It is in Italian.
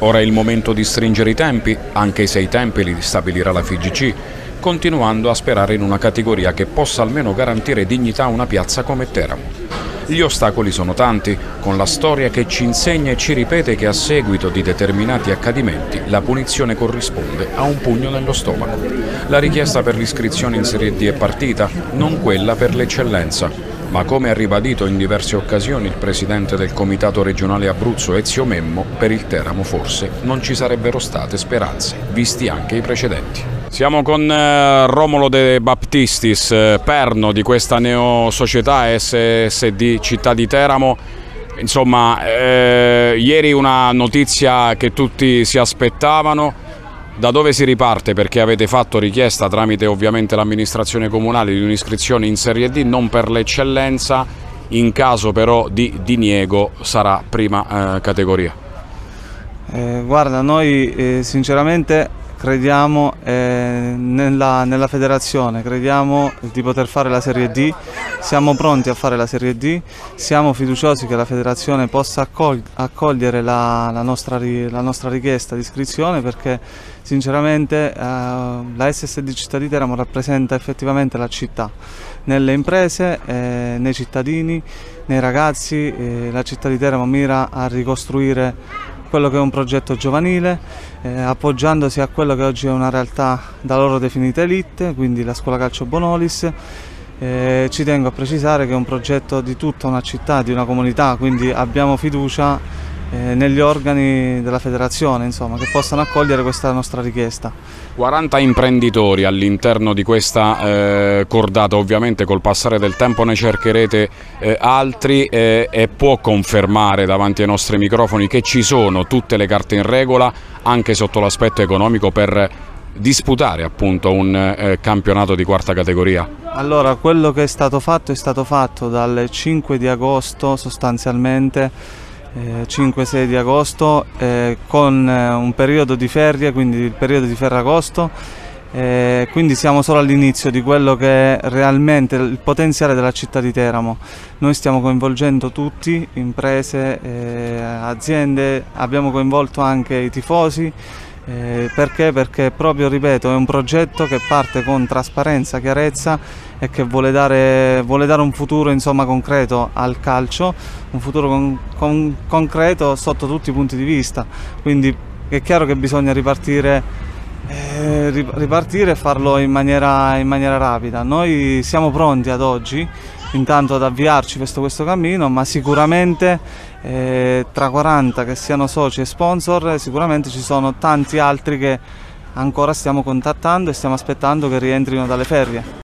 Ora è il momento di stringere i tempi, anche se i tempi li stabilirà la FIGC, continuando a sperare in una categoria che possa almeno garantire dignità a una piazza come Teramo. Gli ostacoli sono tanti, con la storia che ci insegna e ci ripete che a seguito di determinati accadimenti la punizione corrisponde a un pugno nello stomaco. La richiesta per l'iscrizione in Serie D è partita, non quella per l'eccellenza, ma come ha ribadito in diverse occasioni il presidente del Comitato regionale Abruzzo Ezio Memmo, per il Teramo forse non ci sarebbero state speranze, visti anche i precedenti. Siamo con eh, Romolo De Baptistis, eh, perno di questa neo società SSD Città di Teramo. Insomma, eh, ieri una notizia che tutti si aspettavano. Da dove si riparte? Perché avete fatto richiesta tramite ovviamente l'amministrazione comunale di un'iscrizione in Serie D, non per l'eccellenza, in caso però di diniego sarà prima eh, categoria. Eh, guarda, noi eh, sinceramente crediamo eh, nella, nella, federazione, crediamo di poter fare la Serie D, siamo pronti a fare la Serie D, siamo fiduciosi che la federazione possa accogli accogliere la, la, nostra, la, nostra, richiesta di iscrizione perché sinceramente eh, la SSD Città di Teramo rappresenta effettivamente la città, nelle imprese, eh, nei cittadini, nei ragazzi, eh, la città di Teramo mira a ricostruire quello che è un progetto giovanile, eh, appoggiandosi a quello che oggi è una realtà da loro definita elite, quindi la scuola calcio Bonolis. Eh, ci tengo a precisare che è un progetto di tutta una città, di una comunità, quindi abbiamo fiducia eh, negli organi della federazione insomma, che possano accogliere questa nostra richiesta. 40 imprenditori all'interno di questa eh, cordata, ovviamente col passare del tempo ne cercherete eh, altri eh, e può confermare davanti ai nostri microfoni che ci sono tutte le carte in regola anche sotto l'aspetto economico per disputare appunto un eh, campionato di quarta categoria? Allora, quello che è stato fatto è stato fatto dal 5 di agosto sostanzialmente 5-6 di agosto eh, con eh, un periodo di ferie, quindi il periodo di Ferragosto, eh, quindi siamo solo all'inizio di quello che è realmente il potenziale della città di Teramo. Noi stiamo coinvolgendo tutti, imprese, eh, aziende, abbiamo coinvolto anche i tifosi, eh, perché? Perché proprio, ripeto, è un progetto che parte con trasparenza, chiarezza e che vuole dare, vuole dare un futuro insomma, concreto al calcio, un futuro con, con, concreto sotto tutti i punti di vista. Quindi è chiaro che bisogna ripartire, eh, ripartire e farlo in maniera, in maniera rapida. Noi siamo pronti ad oggi intanto ad avviarci verso questo cammino, ma sicuramente eh, tra 40 che siano soci e sponsor, sicuramente ci sono tanti altri che ancora stiamo contattando e stiamo aspettando che rientrino dalle ferie.